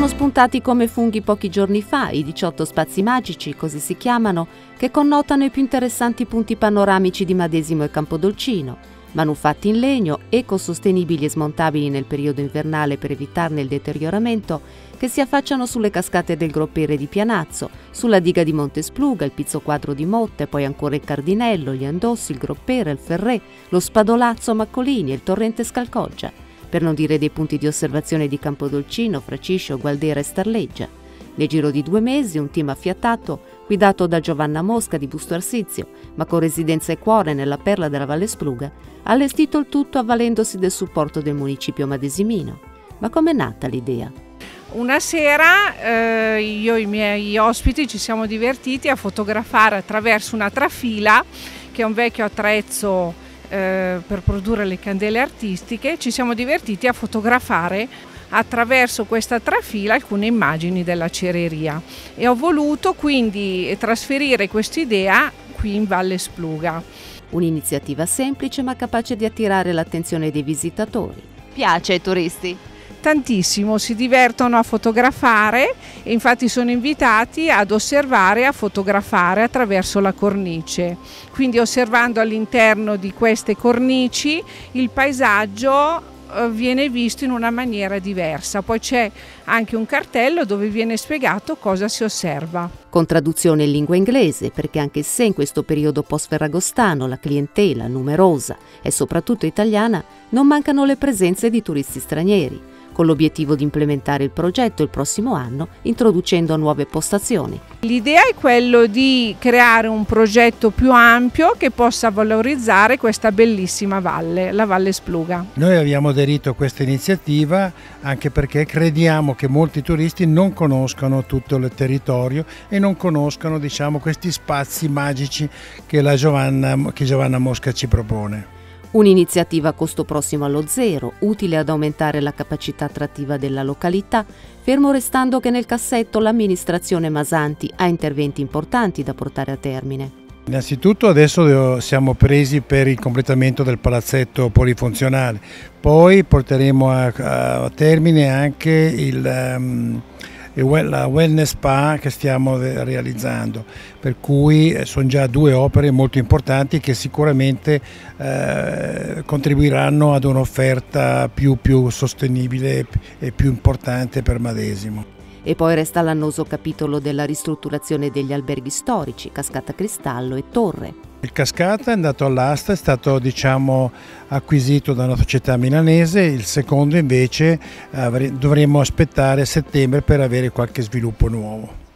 Sono spuntati come funghi pochi giorni fa i 18 spazi magici, così si chiamano, che connotano i più interessanti punti panoramici di Madesimo e Campodolcino, manuffatti in legno, ecosostenibili e smontabili nel periodo invernale per evitarne il deterioramento, che si affacciano sulle cascate del Groppere di Pianazzo, sulla diga di Montespluga, il Pizzo Quadro di Motte, poi ancora il Cardinello, gli Andossi, il Groppere, il Ferré, lo Spadolazzo Maccolini e il torrente Scalcoggia per non dire dei punti di osservazione di Campodolcino, Fraciscio, Gualdera e Starleggia. Nel giro di due mesi un team affiatato, guidato da Giovanna Mosca di Busto Arsizio, ma con residenza e cuore nella perla della Valle Spluga, ha allestito il tutto avvalendosi del supporto del municipio madesimino. Ma com'è nata l'idea? Una sera eh, io e i miei ospiti ci siamo divertiti a fotografare attraverso una trafila, che è un vecchio attrezzo eh, per produrre le candele artistiche, ci siamo divertiti a fotografare attraverso questa trafila alcune immagini della cereria e ho voluto quindi trasferire quest'idea qui in Valle Spluga. Un'iniziativa semplice ma capace di attirare l'attenzione dei visitatori. Piace ai turisti? Tantissimo, si divertono a fotografare e infatti sono invitati ad osservare e a fotografare attraverso la cornice. Quindi osservando all'interno di queste cornici il paesaggio eh, viene visto in una maniera diversa. Poi c'è anche un cartello dove viene spiegato cosa si osserva. Con traduzione in lingua inglese, perché anche se in questo periodo post-ferragostano la clientela numerosa e soprattutto italiana, non mancano le presenze di turisti stranieri con l'obiettivo di implementare il progetto il prossimo anno introducendo nuove postazioni. L'idea è quello di creare un progetto più ampio che possa valorizzare questa bellissima valle, la Valle Spluga. Noi abbiamo aderito a questa iniziativa anche perché crediamo che molti turisti non conoscano tutto il territorio e non conoscano diciamo, questi spazi magici che, Giovanna, che Giovanna Mosca ci propone. Un'iniziativa a costo prossimo allo zero, utile ad aumentare la capacità attrattiva della località, fermo restando che nel cassetto l'amministrazione Masanti ha interventi importanti da portare a termine. Innanzitutto adesso siamo presi per il completamento del palazzetto polifunzionale, poi porteremo a, termine anche il... Um, la wellness spa che stiamo realizzando, per cui eh, sono già due opere molto importanti che sicuramente eh, contribuiranno ad un'offerta più, più sostenibile e più importante per Madesimo. E poi resta l'annoso capitolo della ristrutturazione degli alberghi storici, Cascata Cristallo e Torre. Il Cascata è andato all'asta, è stato diciamo, acquisito da una società milanese, il secondo invece dovremmo aspettare settembre per avere qualche sviluppo nuovo.